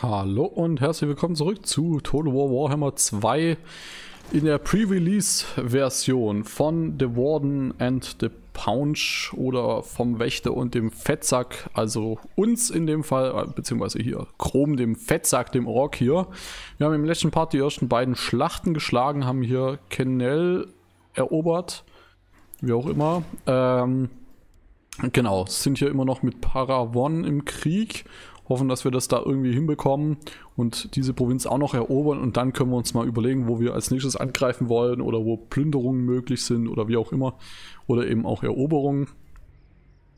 Hallo und herzlich willkommen zurück zu Total War Warhammer 2 in der Pre-Release-Version von The Warden and the Pounch oder vom Wächter und dem Fettsack, also uns in dem Fall, beziehungsweise hier Chrom, dem Fettsack, dem Ork hier. Wir haben im letzten Part die ersten beiden Schlachten geschlagen, haben hier Kennel erobert, wie auch immer. Ähm, genau, sind hier immer noch mit Paravon im Krieg hoffen, dass wir das da irgendwie hinbekommen und diese Provinz auch noch erobern. Und dann können wir uns mal überlegen, wo wir als nächstes angreifen wollen oder wo Plünderungen möglich sind oder wie auch immer. Oder eben auch Eroberungen.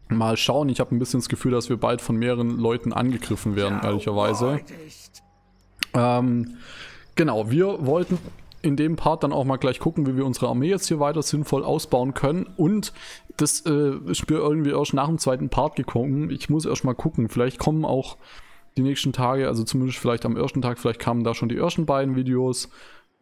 Mal schauen, ich habe ein bisschen das Gefühl, dass wir bald von mehreren Leuten angegriffen werden, ehrlicherweise. Ähm, genau, wir wollten in dem Part dann auch mal gleich gucken, wie wir unsere Armee jetzt hier weiter sinnvoll ausbauen können. Und das äh, ist irgendwie erst nach dem zweiten Part gekommen. Ich muss erst mal gucken. Vielleicht kommen auch die nächsten Tage, also zumindest vielleicht am ersten Tag, vielleicht kamen da schon die ersten beiden Videos.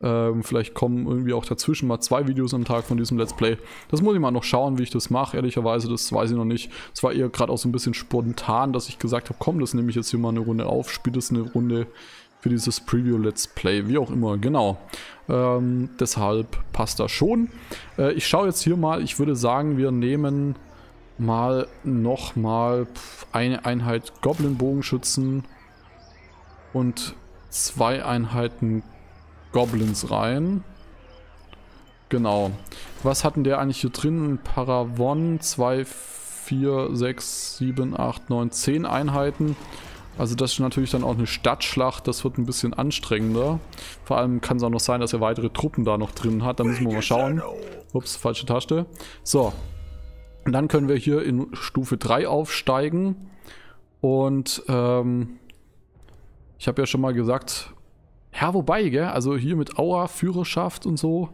Ähm, vielleicht kommen irgendwie auch dazwischen mal zwei Videos am Tag von diesem Let's Play. Das muss ich mal noch schauen, wie ich das mache. Ehrlicherweise, das weiß ich noch nicht. Es war eher gerade auch so ein bisschen spontan, dass ich gesagt habe, komm, das nehme ich jetzt hier mal eine Runde auf, spiele das eine Runde für dieses Preview-Let's Play, wie auch immer, genau. Ähm, deshalb passt das schon. Äh, ich schaue jetzt hier mal, ich würde sagen, wir nehmen mal nochmal eine Einheit Goblin-Bogenschützen und zwei Einheiten Goblins rein. Genau. Was hatten der eigentlich hier drin? Paravon, 2, 4, 6, 7, 8, 9, 10 Einheiten. Also das ist natürlich dann auch eine Stadtschlacht, das wird ein bisschen anstrengender. Vor allem kann es auch noch sein, dass er weitere Truppen da noch drin hat, da müssen wir mal schauen. Ups, falsche Taste. So, und dann können wir hier in Stufe 3 aufsteigen. Und ähm, ich habe ja schon mal gesagt, ja wobei, gell, also hier mit Aura, Führerschaft und so,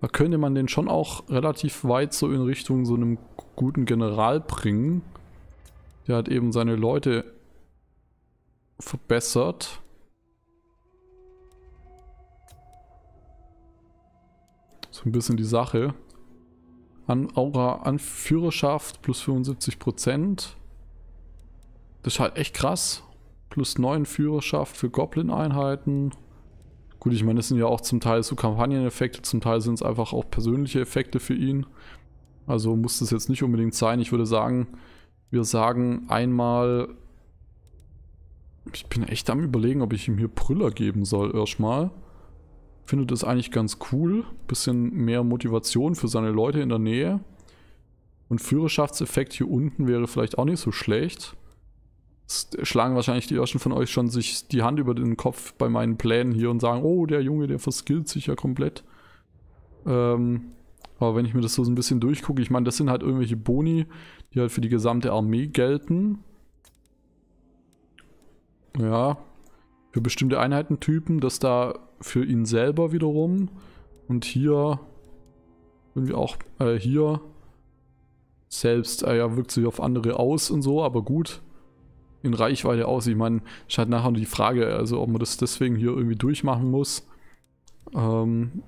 da könnte man den schon auch relativ weit so in Richtung so einem guten General bringen. Der hat eben seine Leute verbessert. So ein bisschen die Sache. An Aura Anführerschaft plus 75%. Das ist halt echt krass. Plus 9 Führerschaft für Goblin-Einheiten. Gut, ich meine, das sind ja auch zum Teil so Kampagneneffekte, zum Teil sind es einfach auch persönliche Effekte für ihn. Also muss das jetzt nicht unbedingt sein. Ich würde sagen, wir sagen einmal ich bin echt am überlegen, ob ich ihm hier Brüller geben soll erstmal. Finde das eigentlich ganz cool. Bisschen mehr Motivation für seine Leute in der Nähe. Und Führerschaftseffekt hier unten wäre vielleicht auch nicht so schlecht. Es schlagen wahrscheinlich die ersten von euch schon sich die Hand über den Kopf bei meinen Plänen hier und sagen, oh, der Junge, der verskillt sich ja komplett. Ähm, aber wenn ich mir das so ein bisschen durchgucke, ich meine, das sind halt irgendwelche Boni, die halt für die gesamte Armee gelten. Ja, für bestimmte Einheitentypen, das da für ihn selber wiederum. Und hier irgendwie auch äh, hier selbst, äh, ja, wirkt sich auf andere aus und so, aber gut. In Reichweite aus. Ich meine, ist halt nachher die Frage, also ob man das deswegen hier irgendwie durchmachen muss. Ähm,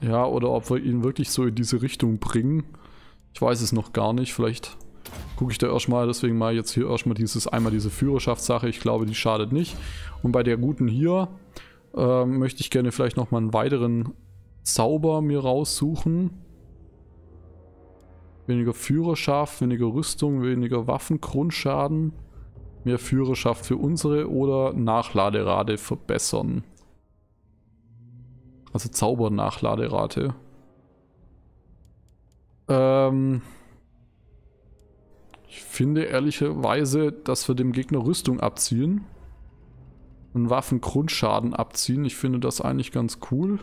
ja, oder ob wir ihn wirklich so in diese Richtung bringen. Ich weiß es noch gar nicht. Vielleicht gucke ich da erstmal, deswegen mal jetzt hier erstmal dieses, einmal diese Führerschaftssache, ich glaube, die schadet nicht. Und bei der guten hier ähm, möchte ich gerne vielleicht nochmal einen weiteren Zauber mir raussuchen. Weniger Führerschaft, weniger Rüstung, weniger Waffengrundschaden. Mehr Führerschaft für unsere oder Nachladerate verbessern. Also Zauber-Nachladerate. Ähm, ich finde ehrlicherweise, dass wir dem Gegner Rüstung abziehen. Und Waffengrundschaden abziehen. Ich finde das eigentlich ganz cool.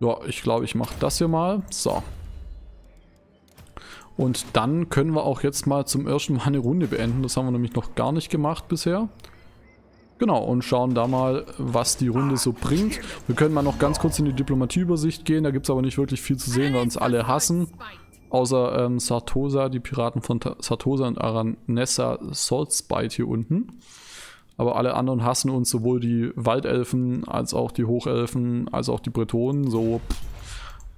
Ja, ich glaube, ich mache das hier mal. So. Und dann können wir auch jetzt mal zum ersten Mal eine Runde beenden. Das haben wir nämlich noch gar nicht gemacht bisher. Genau, und schauen da mal, was die Runde so bringt. Wir können mal noch ganz kurz in die Diplomatieübersicht gehen. Da gibt es aber nicht wirklich viel zu sehen, weil uns alle hassen. Außer ähm, Sartosa, die Piraten von Ta Sartosa und Aranessa Saltspite hier unten. Aber alle anderen hassen uns, sowohl die Waldelfen als auch die Hochelfen, als auch die Bretonen. So,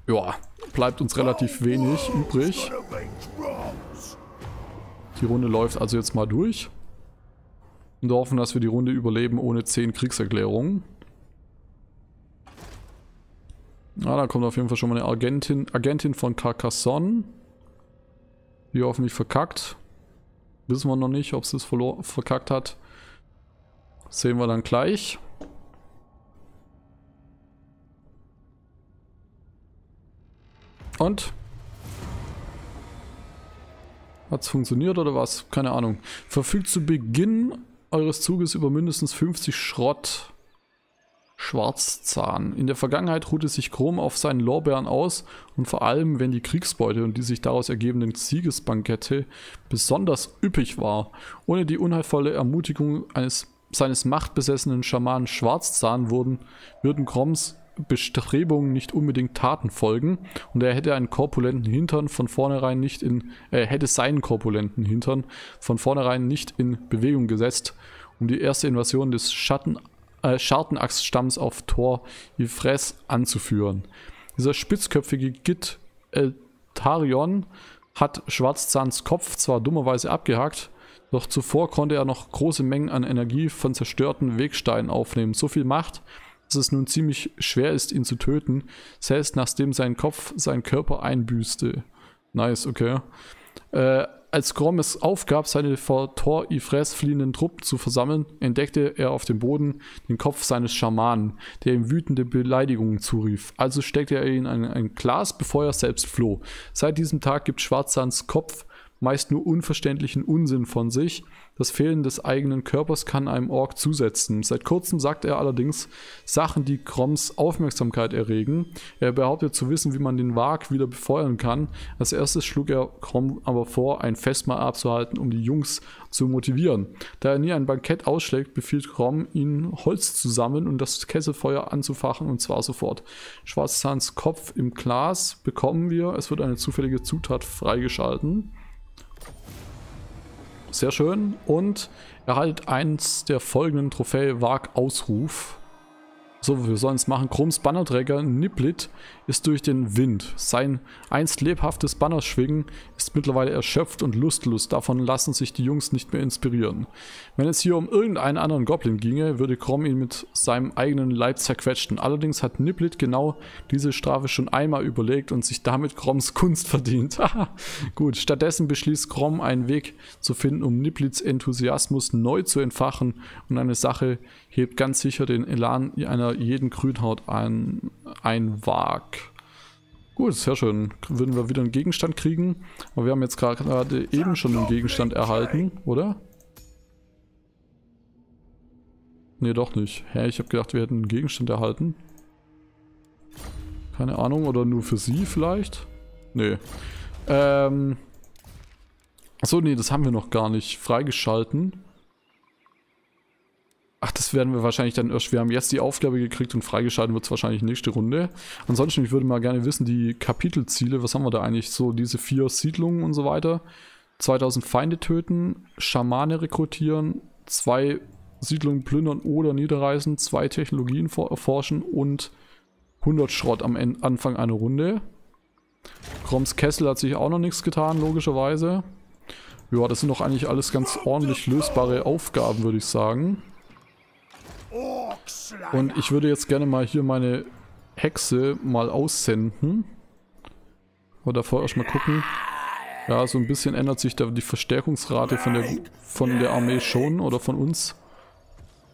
ja, bleibt uns relativ wenig übrig. Die Runde läuft also jetzt mal durch. Und hoffen, dass wir die Runde überleben ohne 10 Kriegserklärungen. Na, da kommt auf jeden Fall schon mal eine Agentin, Agentin von Carcassonne. Die hoffentlich verkackt. Wissen wir noch nicht, ob sie es verkackt hat. Sehen wir dann gleich. Und? Hat es funktioniert oder was? Keine Ahnung. Verfügt zu Beginn eures Zuges über mindestens 50 Schrott. Schwarzzahn. In der Vergangenheit ruhte sich Chrom auf seinen Lorbeeren aus und vor allem, wenn die Kriegsbeute und die sich daraus ergebenden Siegesbankette besonders üppig war. Ohne die unheilvolle Ermutigung eines seines machtbesessenen Schamanen Schwarzzahn wurden, würden Chroms Bestrebungen nicht unbedingt Taten folgen und er hätte einen korpulenten Hintern von vornherein nicht in, er hätte seinen korpulenten Hintern von vornherein nicht in Bewegung gesetzt, um die erste Invasion des Schatten, äh, Schartenachsstamms auf Thor Yfres anzuführen. Dieser spitzköpfige Git Eltarion hat Schwarzzahns Kopf zwar dummerweise abgehakt, doch zuvor konnte er noch große Mengen an Energie von zerstörten Wegsteinen aufnehmen. So viel Macht, dass es nun ziemlich schwer ist, ihn zu töten, selbst nachdem sein Kopf seinen Körper einbüßte. Nice, okay. Äh, als Grom es aufgab, seine vor Tor Ifres fliehenden Truppen zu versammeln, entdeckte er auf dem Boden den Kopf seines Schamanen, der ihm wütende Beleidigungen zurief. Also steckte er ihn in ein, Glas, bevor er selbst floh. Seit diesem Tag gibt Schwarzsands Kopf meist nur unverständlichen Unsinn von sich. Das Fehlen des eigenen Körpers kann einem Ork zusetzen. Seit kurzem sagt er allerdings Sachen, die Kroms Aufmerksamkeit erregen. Er behauptet zu wissen, wie man den Wag wieder befeuern kann. Als erstes schlug er Krom aber vor, ein Festmahl abzuhalten, um die Jungs zu motivieren. Da er nie ein Bankett ausschlägt, befiehlt Krom, ihnen Holz zu sammeln und das Kesselfeuer anzufachen und zwar sofort. Schwarzzahns Kopf im Glas bekommen wir. Es wird eine zufällige Zutat freigeschalten. Sehr schön. Und erhaltet eins der folgenden Trophäe Wag Ausruf. So, wir sollen es machen. Chroms Bannerträger Niplit ist durch den Wind. Sein einst lebhaftes Bannerschwingen ist mittlerweile erschöpft und lustlos. Davon lassen sich die Jungs nicht mehr inspirieren. Wenn es hier um irgendeinen anderen Goblin ginge, würde Chrom ihn mit seinem eigenen Leib zerquetschen. Allerdings hat Niplit genau diese Strafe schon einmal überlegt und sich damit Chroms Kunst verdient. Gut, stattdessen beschließt Chrom einen Weg zu finden, um Niplits Enthusiasmus neu zu entfachen und eine Sache hebt ganz sicher den Elan einer jeden Grünhaut ein, ein Wag. Gut, sehr schön. Würden wir wieder einen Gegenstand kriegen. Aber wir haben jetzt gerade eben schon einen Gegenstand erhalten, oder? Ne, doch nicht. Hä, ich habe gedacht, wir hätten einen Gegenstand erhalten. Keine Ahnung, oder nur für sie vielleicht? Nee. Ähm. Achso, nee, das haben wir noch gar nicht freigeschalten. Ach, das werden wir wahrscheinlich dann erst. Wir haben jetzt die Aufgabe gekriegt und freigeschalten wird es wahrscheinlich nächste Runde. Ansonsten, ich würde mal gerne wissen, die Kapitelziele, was haben wir da eigentlich? So, diese vier Siedlungen und so weiter. 2000 Feinde töten, Schamane rekrutieren, zwei Siedlungen plündern oder niederreißen, zwei Technologien erforschen und 100 Schrott am Anfang einer Runde. Kroms Kessel hat sich auch noch nichts getan, logischerweise. Ja, das sind doch eigentlich alles ganz ordentlich lösbare Aufgaben, würde ich sagen. Und ich würde jetzt gerne mal hier meine Hexe mal aussenden. Aber davor erstmal gucken. Ja, so ein bisschen ändert sich da die Verstärkungsrate von der, von der Armee schon oder von uns.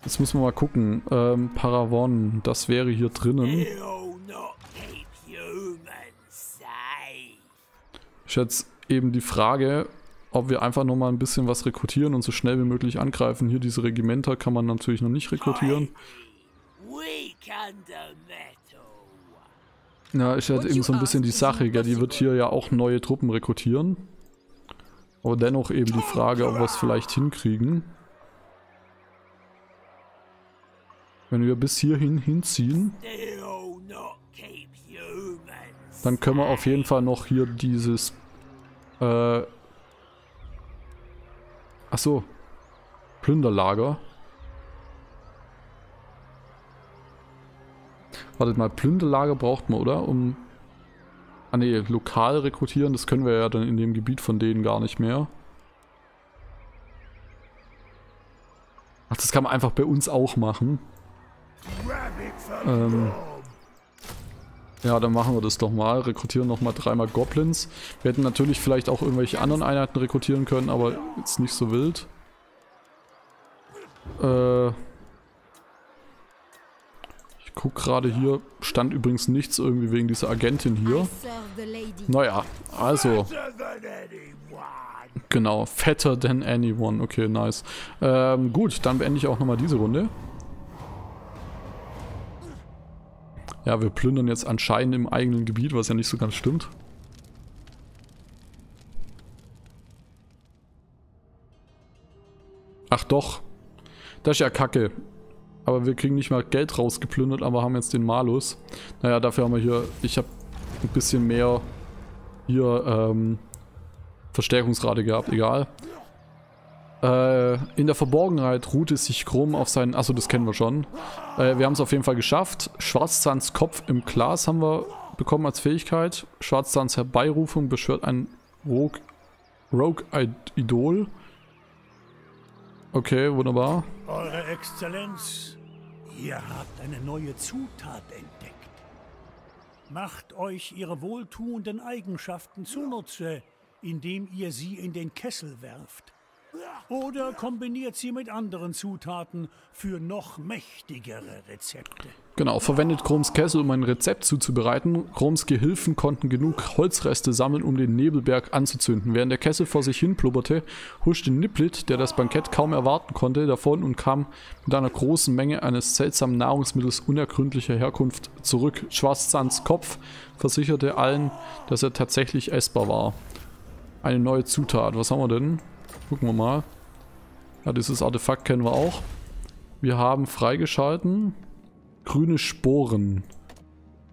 Jetzt müssen wir mal gucken. Ähm, Paravon, das wäre hier drinnen. Ich jetzt eben die Frage, ob wir einfach noch mal ein bisschen was rekrutieren und so schnell wie möglich angreifen. Hier diese Regimenter kann man natürlich noch nicht rekrutieren. Ja, ist halt eben so ein bisschen die Sache, gell? die wird hier ja auch neue Truppen rekrutieren. Aber dennoch eben die Frage, ob wir es vielleicht hinkriegen. Wenn wir bis hierhin hinziehen, dann können wir auf jeden Fall noch hier dieses äh, Ach so. Plünderlager. Wartet mal, Plünderlager braucht man, oder? Um... Ah ne, lokal rekrutieren, das können wir ja dann in dem Gebiet von denen gar nicht mehr. Ach, das kann man einfach bei uns auch machen. Ähm, ja, dann machen wir das doch mal. Rekrutieren nochmal dreimal Goblins. Wir hätten natürlich vielleicht auch irgendwelche anderen Einheiten rekrutieren können, aber jetzt nicht so wild. Äh, ich guck gerade hier, stand übrigens nichts irgendwie wegen dieser Agentin hier. Naja, also. Genau, fatter than anyone. Okay, nice. Ähm, gut, dann beende ich auch nochmal diese Runde. Ja, wir plündern jetzt anscheinend im eigenen Gebiet, was ja nicht so ganz stimmt. Ach doch. Das ist ja kacke. Aber wir kriegen nicht mal Geld rausgeplündert, aber haben jetzt den Malus. Naja, dafür haben wir hier... Ich habe ein bisschen mehr hier ähm, Verstärkungsrate gehabt, egal. Äh, in der Verborgenheit ruhte sich Krumm auf seinen... Achso, das kennen wir schon. Äh, wir haben es auf jeden Fall geschafft. Schwarzzahns Kopf im Glas haben wir bekommen als Fähigkeit. Schwarzzahns Herbeirufung beschwört ein Rogue, Rogue Idol. Okay, wunderbar. Eure Exzellenz, ihr habt eine neue Zutat entdeckt. Macht euch ihre wohltuenden Eigenschaften zunutze, indem ihr sie in den Kessel werft. Oder kombiniert sie mit anderen Zutaten für noch mächtigere Rezepte. Genau, verwendet Chroms Kessel, um ein Rezept zuzubereiten. Chroms Gehilfen konnten genug Holzreste sammeln, um den Nebelberg anzuzünden. Während der Kessel vor sich hin blubberte, huschte Niplit, der das Bankett kaum erwarten konnte, davon und kam mit einer großen Menge eines seltsamen Nahrungsmittels unergründlicher Herkunft zurück. Schwarzzahns Kopf versicherte allen, dass er tatsächlich essbar war. Eine neue Zutat. Was haben wir denn? Gucken wir mal. Ja, dieses Artefakt kennen wir auch. Wir haben freigeschalten. Grüne Sporen.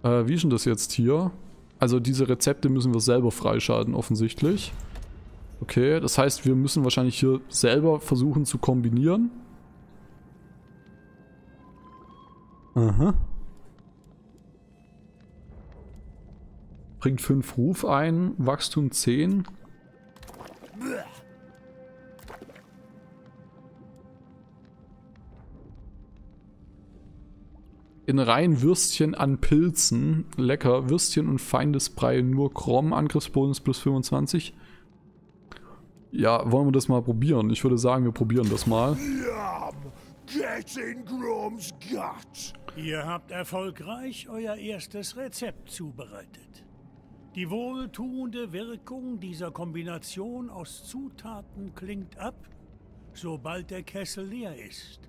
Äh, wie ist denn das jetzt hier? Also diese Rezepte müssen wir selber freischalten, offensichtlich. Okay, das heißt, wir müssen wahrscheinlich hier selber versuchen zu kombinieren. Aha. Bringt 5 Ruf ein, Wachstum 10. in Reihen Würstchen an Pilzen. Lecker. Würstchen und Feindesbrei nur Krom. Angriffsbonus plus 25. Ja, wollen wir das mal probieren? Ich würde sagen, wir probieren das mal. Ihr habt erfolgreich euer erstes Rezept zubereitet. Die wohltuende Wirkung dieser Kombination aus Zutaten klingt ab, sobald der Kessel leer ist.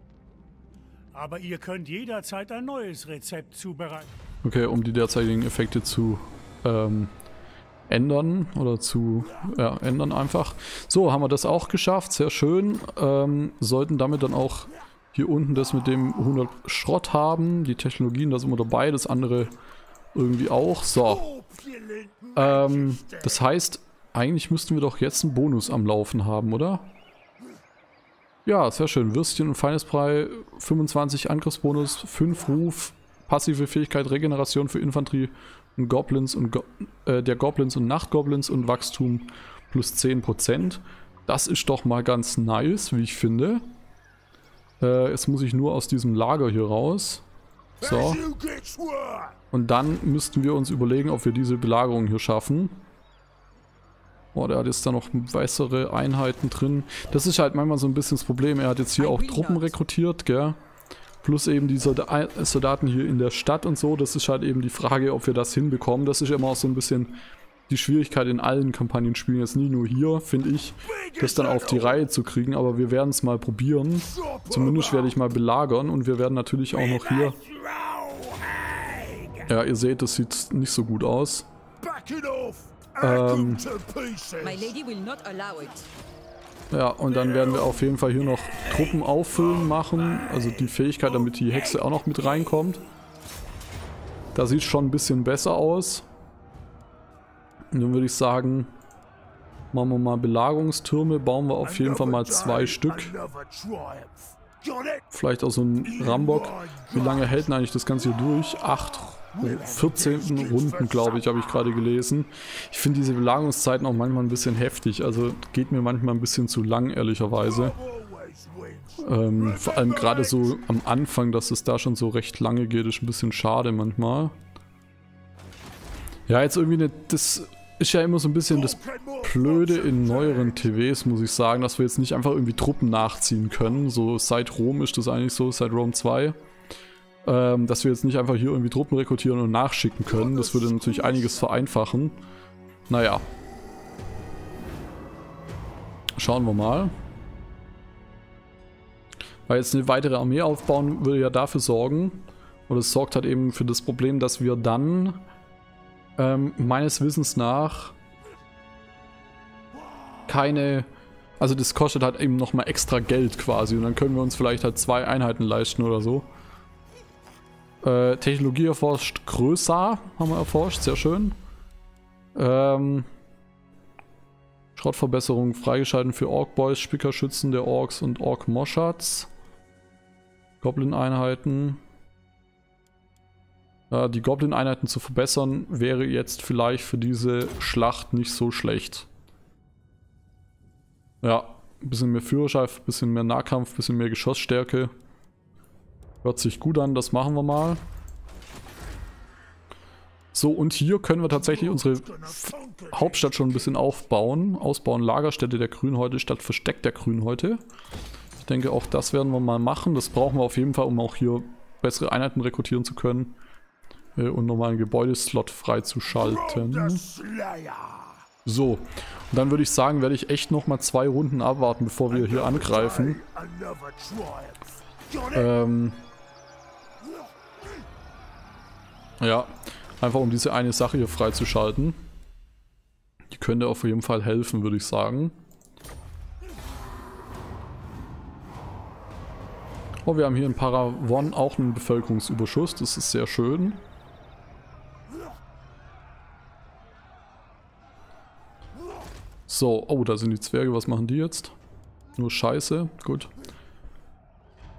Aber ihr könnt jederzeit ein neues Rezept zubereiten. Okay, um die derzeitigen Effekte zu ähm, ändern oder zu ja, ändern einfach. So, haben wir das auch geschafft. Sehr schön. Ähm, sollten damit dann auch hier unten das mit dem 100 Schrott haben. Die Technologien, da sind wir dabei. Das andere irgendwie auch. So. Ähm, das heißt, eigentlich müssten wir doch jetzt einen Bonus am Laufen haben, oder? Ja, sehr schön. Würstchen und Feindesbrei, 25 Angriffsbonus, 5 Ruf, passive Fähigkeit Regeneration für Infanterie und Goblins und Go äh, der Goblins und Nachtgoblins und Wachstum plus 10%. Das ist doch mal ganz nice, wie ich finde. Äh, jetzt muss ich nur aus diesem Lager hier raus. So. Und dann müssten wir uns überlegen, ob wir diese Belagerung hier schaffen. Oh, der hat jetzt da noch weißere Einheiten drin. Das ist halt manchmal so ein bisschen das Problem. Er hat jetzt hier auch Truppen rekrutiert, gell? Plus eben die Soldaten hier in der Stadt und so. Das ist halt eben die Frage, ob wir das hinbekommen. Das ist immer auch so ein bisschen die Schwierigkeit in allen Kampagnenspielen. Jetzt nie nur hier, finde ich, das dann auf die Reihe zu kriegen. Aber wir werden es mal probieren. Zumindest werde ich mal belagern. Und wir werden natürlich auch noch hier... Ja, ihr seht, das sieht nicht so gut aus. Ähm, ja, und dann werden wir auf jeden Fall hier noch Truppen auffüllen machen. Also die Fähigkeit, damit die Hexe auch noch mit reinkommt. Da sieht es schon ein bisschen besser aus. Und dann würde ich sagen, machen wir mal Belagerungstürme. Bauen wir auf jeden Fall mal zwei Stück. Vielleicht auch so ein Rambock. Wie lange hält denn eigentlich das Ganze hier durch? Acht 14. Runden, glaube ich, habe ich gerade gelesen. Ich finde diese Belagerungszeiten auch manchmal ein bisschen heftig. Also geht mir manchmal ein bisschen zu lang, ehrlicherweise. Ähm, vor allem gerade so am Anfang, dass es da schon so recht lange geht, ist ein bisschen schade manchmal. Ja, jetzt irgendwie eine, das ist ja immer so ein bisschen das Blöde in neueren TVs, muss ich sagen, dass wir jetzt nicht einfach irgendwie Truppen nachziehen können. So seit Rom ist das eigentlich so, seit Rome 2. Ähm, dass wir jetzt nicht einfach hier irgendwie Truppen rekrutieren und nachschicken können. Das würde natürlich einiges vereinfachen. Naja. Schauen wir mal. Weil jetzt eine weitere Armee aufbauen würde ja dafür sorgen, oder es sorgt halt eben für das Problem, dass wir dann ähm, meines Wissens nach keine... Also das kostet halt eben nochmal extra Geld quasi und dann können wir uns vielleicht halt zwei Einheiten leisten oder so. Äh, Technologie erforscht größer, haben wir erforscht, sehr schön. Ähm, Schrottverbesserung freigeschalten für Ork Boys, Spickerschützen der Orks und Ork Moschats. Goblin-Einheiten. Äh, die Goblin-Einheiten zu verbessern wäre jetzt vielleicht für diese Schlacht nicht so schlecht. Ja, ein bisschen mehr Führerschein, ein bisschen mehr Nahkampf, ein bisschen mehr Geschossstärke. Hört sich gut an, das machen wir mal. So, und hier können wir tatsächlich unsere Hauptstadt schon ein bisschen aufbauen. Ausbauen Lagerstätte der Grünhäute statt Versteck der Grünhäute. Ich denke, auch das werden wir mal machen. Das brauchen wir auf jeden Fall, um auch hier bessere Einheiten rekrutieren zu können. Äh, und nochmal einen Gebäudeslot freizuschalten. So, und dann würde ich sagen, werde ich echt nochmal zwei Runden abwarten, bevor wir hier angreifen. Ähm... Ja, einfach um diese eine Sache hier freizuschalten. Die könnte auf jeden Fall helfen, würde ich sagen. Oh, wir haben hier in Paravon auch einen Bevölkerungsüberschuss. Das ist sehr schön. So, oh, da sind die Zwerge. Was machen die jetzt? Nur Scheiße. Gut.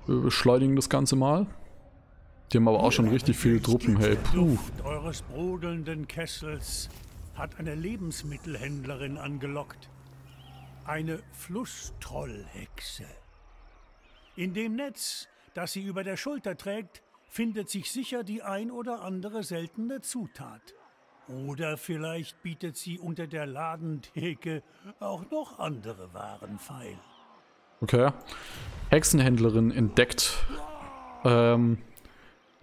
Wir beschleunigen das Ganze mal. Die haben aber auch schon richtig viele Truppen, hey. Puh. eures brodelnden Kessels hat eine Lebensmittelhändlerin angelockt. Eine Flusstrollhexe. In dem Netz, das sie über der Schulter trägt, findet sich sicher die ein oder andere seltene Zutat. Oder vielleicht bietet sie unter der Ladentheke auch noch andere Waren feil. Okay. Hexenhändlerin entdeckt. Ähm,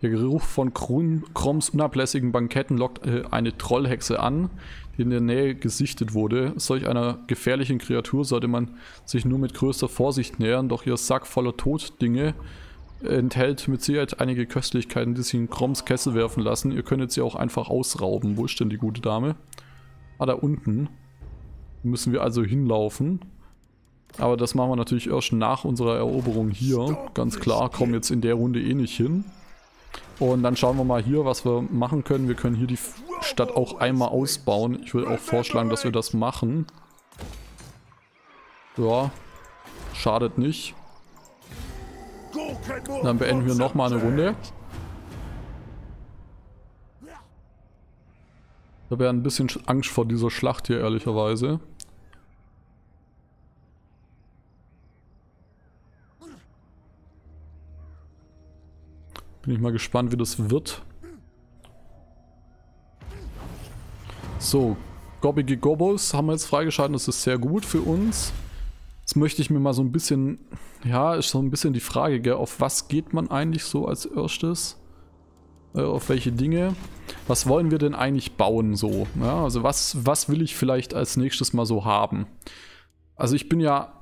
der Geruch von Krum, Kroms unablässigen Banketten lockt äh, eine Trollhexe an, die in der Nähe gesichtet wurde. Solch einer gefährlichen Kreatur sollte man sich nur mit größter Vorsicht nähern, doch ihr Sack voller Toddinge enthält mit Sicherheit einige Köstlichkeiten, die sich in Kroms Kessel werfen lassen. Ihr könntet sie auch einfach ausrauben. Wo ist denn die gute Dame? Ah, da unten. Müssen wir also hinlaufen. Aber das machen wir natürlich erst nach unserer Eroberung hier. Ganz klar, kommen jetzt in der Runde eh nicht hin. Und dann schauen wir mal hier, was wir machen können. Wir können hier die Stadt auch einmal ausbauen. Ich würde auch vorschlagen, dass wir das machen. Ja, schadet nicht. Dann beenden wir nochmal eine Runde. Ich habe ja ein bisschen Angst vor dieser Schlacht hier, ehrlicherweise. Bin ich mal gespannt, wie das wird. So, Gobbige Gobos haben wir jetzt freigeschaltet. Das ist sehr gut für uns. Jetzt möchte ich mir mal so ein bisschen... Ja, ist so ein bisschen die Frage, gell? Auf was geht man eigentlich so als erstes? Äh, auf welche Dinge? Was wollen wir denn eigentlich bauen so? Ja, also was, was will ich vielleicht als nächstes mal so haben? Also ich bin ja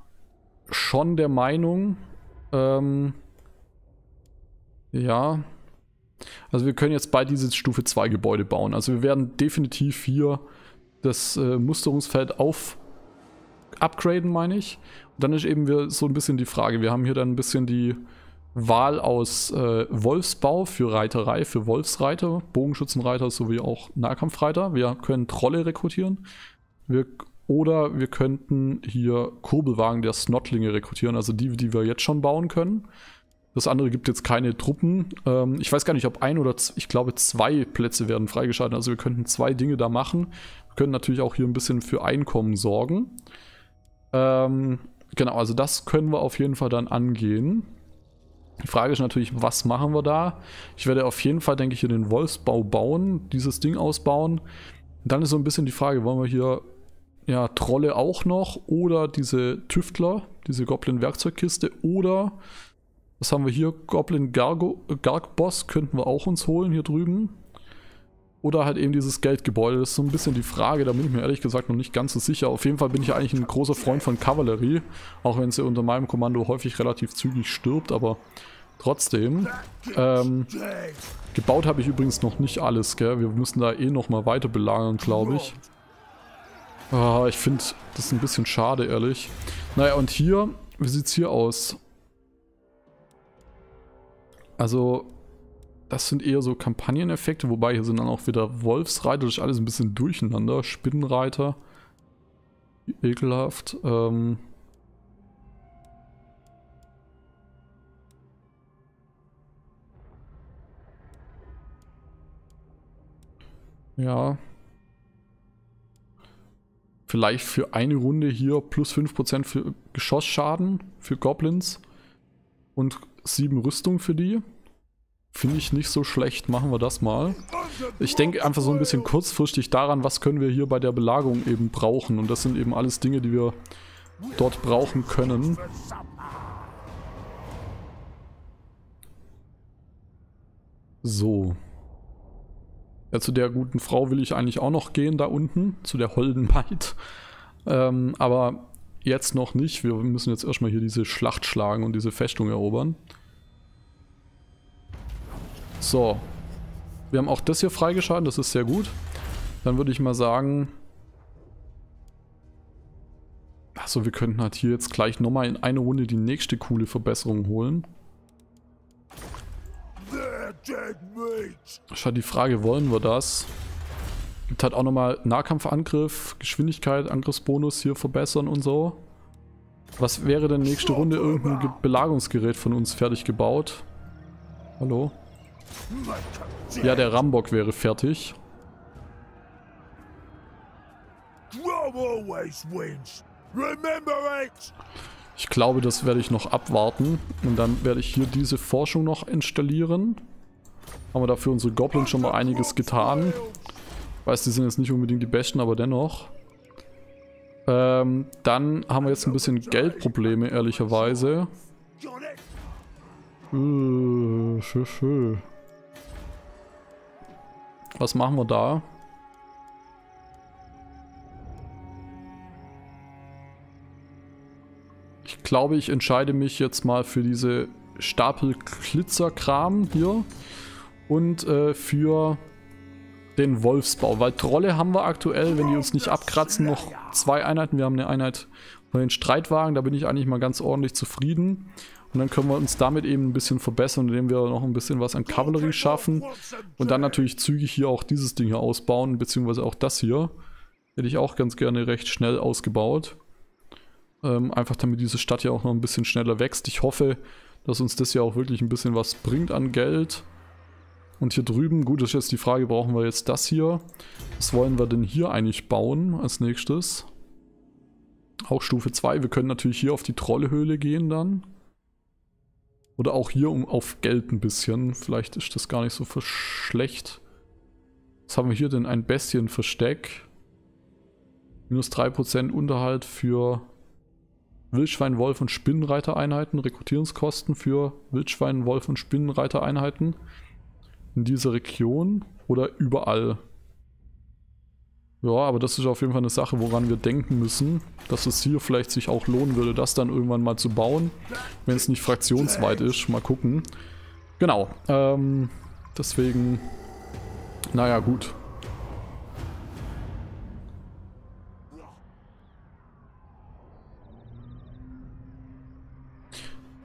schon der Meinung... Ähm, ja. Also wir können jetzt bei diese Stufe 2 Gebäude bauen. Also wir werden definitiv hier das äh, Musterungsfeld auf upgraden, meine ich. Und dann ist eben wir so ein bisschen die Frage, wir haben hier dann ein bisschen die Wahl aus äh, Wolfsbau für Reiterei, für Wolfsreiter, Bogenschützenreiter sowie auch Nahkampfreiter. Wir können Trolle rekrutieren. Wir, oder wir könnten hier Kurbelwagen der Snotlinge rekrutieren, also die, die wir jetzt schon bauen können. Das andere gibt jetzt keine Truppen. Ähm, ich weiß gar nicht, ob ein oder ich glaube zwei Plätze werden freigeschaltet. Also wir könnten zwei Dinge da machen. Wir können natürlich auch hier ein bisschen für Einkommen sorgen. Ähm, genau, also das können wir auf jeden Fall dann angehen. Die Frage ist natürlich, was machen wir da? Ich werde auf jeden Fall, denke ich, hier den Wolfsbau bauen, dieses Ding ausbauen. dann ist so ein bisschen die Frage, wollen wir hier ja, Trolle auch noch oder diese Tüftler, diese Goblin-Werkzeugkiste oder was haben wir hier? Goblin Gargo, Garg Boss könnten wir auch uns holen hier drüben. Oder halt eben dieses Geldgebäude. Das ist so ein bisschen die Frage, da bin ich mir ehrlich gesagt noch nicht ganz so sicher. Auf jeden Fall bin ich eigentlich ein großer Freund von Kavallerie. Auch wenn sie unter meinem Kommando häufig relativ zügig stirbt, aber trotzdem. Ähm, gebaut habe ich übrigens noch nicht alles, gell? Wir müssen da eh nochmal weiter belagern, glaube ich. Oh, ich finde das ein bisschen schade, ehrlich. Naja, und hier, wie sieht es hier aus? Also, das sind eher so Kampagneneffekte, wobei hier sind dann auch wieder Wolfsreiter, das ist alles ein bisschen durcheinander. Spinnenreiter. Ekelhaft. Ähm ja. Vielleicht für eine Runde hier plus 5% für Geschossschaden für Goblins. Und 7 Rüstung für die. Finde ich nicht so schlecht. Machen wir das mal. Ich denke einfach so ein bisschen kurzfristig daran, was können wir hier bei der Belagerung eben brauchen. Und das sind eben alles Dinge, die wir dort brauchen können. So. Ja, zu der guten Frau will ich eigentlich auch noch gehen, da unten. Zu der holden Maid. Ähm, aber jetzt noch nicht. Wir müssen jetzt erstmal hier diese Schlacht schlagen und diese Festung erobern. So. Wir haben auch das hier freigeschalten, das ist sehr gut. Dann würde ich mal sagen... Achso, wir könnten halt hier jetzt gleich nochmal in eine Runde die nächste coole Verbesserung holen. Halt die Frage, wollen wir das? Gibt halt auch nochmal Nahkampfangriff, Geschwindigkeit, Angriffsbonus hier verbessern und so. Was wäre denn nächste Runde irgendein Belagerungsgerät von uns fertig gebaut? Hallo? Ja, der Rambock wäre fertig. Ich glaube, das werde ich noch abwarten. Und dann werde ich hier diese Forschung noch installieren. Haben wir dafür unsere Goblins schon mal einiges getan. Ich weiß, die sind jetzt nicht unbedingt die besten, aber dennoch. Ähm, dann haben wir jetzt ein bisschen Geldprobleme, ehrlicherweise. Äh, schön, schön. Was machen wir da? Ich glaube, ich entscheide mich jetzt mal für diese Stapel Klitzerkram hier und äh, für den Wolfsbau, weil Trolle haben wir aktuell, wenn die uns nicht abkratzen, noch zwei Einheiten. Wir haben eine Einheit von den Streitwagen, da bin ich eigentlich mal ganz ordentlich zufrieden. Und dann können wir uns damit eben ein bisschen verbessern, indem wir noch ein bisschen was an Kavallerie schaffen. Und dann natürlich zügig hier auch dieses Ding hier ausbauen, beziehungsweise auch das hier. Hätte ich auch ganz gerne recht schnell ausgebaut. Ähm, einfach damit diese Stadt ja auch noch ein bisschen schneller wächst. Ich hoffe, dass uns das ja auch wirklich ein bisschen was bringt an Geld. Und hier drüben, gut, ist jetzt die Frage, brauchen wir jetzt das hier? Was wollen wir denn hier eigentlich bauen als nächstes? Auch Stufe 2. Wir können natürlich hier auf die Trollhöhle gehen dann. Oder auch hier um auf Geld ein bisschen. Vielleicht ist das gar nicht so schlecht. Was haben wir hier denn? Ein Bestienversteck. Minus 3% Unterhalt für Wildschwein, Wolf und Spinnenreitereinheiten. Rekrutierungskosten für Wildschwein, Wolf und Spinnenreitereinheiten. In dieser Region oder überall. Ja, aber das ist auf jeden Fall eine Sache, woran wir denken müssen, dass es hier vielleicht sich auch lohnen würde, das dann irgendwann mal zu bauen, wenn es nicht fraktionsweit ist. Mal gucken. Genau, ähm, deswegen, naja, gut.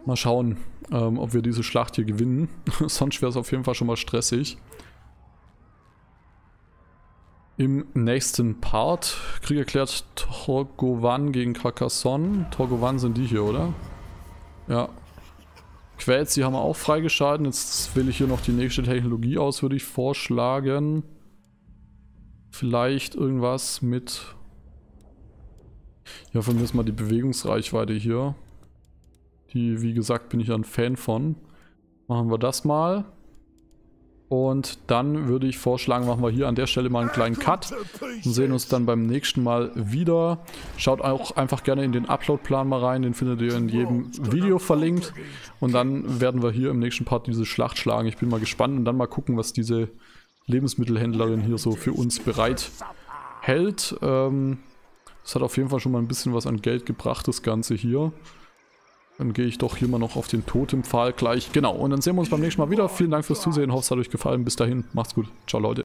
Mal schauen, ähm, ob wir diese Schlacht hier gewinnen. Sonst wäre es auf jeden Fall schon mal stressig. Im nächsten Part, Krieg erklärt Torgovan gegen Carcassonne. Torgovan sind die hier, oder? Ja. Quäls, die haben wir auch freigeschalten. Jetzt wähle ich hier noch die nächste Technologie aus, würde ich vorschlagen. Vielleicht irgendwas mit... Ja, von mir ist mal die Bewegungsreichweite hier. Die, wie gesagt, bin ich ein Fan von. Machen wir das mal. Und dann würde ich vorschlagen, machen wir hier an der Stelle mal einen kleinen Cut und sehen uns dann beim nächsten Mal wieder. Schaut auch einfach gerne in den Upload-Plan mal rein, den findet ihr in jedem Video verlinkt. Und dann werden wir hier im nächsten Part diese Schlacht schlagen. Ich bin mal gespannt und dann mal gucken, was diese Lebensmittelhändlerin hier so für uns bereit hält. Ähm, das hat auf jeden Fall schon mal ein bisschen was an Geld gebracht, das Ganze hier. Dann gehe ich doch hier mal noch auf den Totempfahl gleich. Genau, und dann sehen wir uns beim nächsten Mal wieder. Vielen Dank fürs Zusehen. Hoffe, es hat euch gefallen. Bis dahin, macht's gut. Ciao, Leute.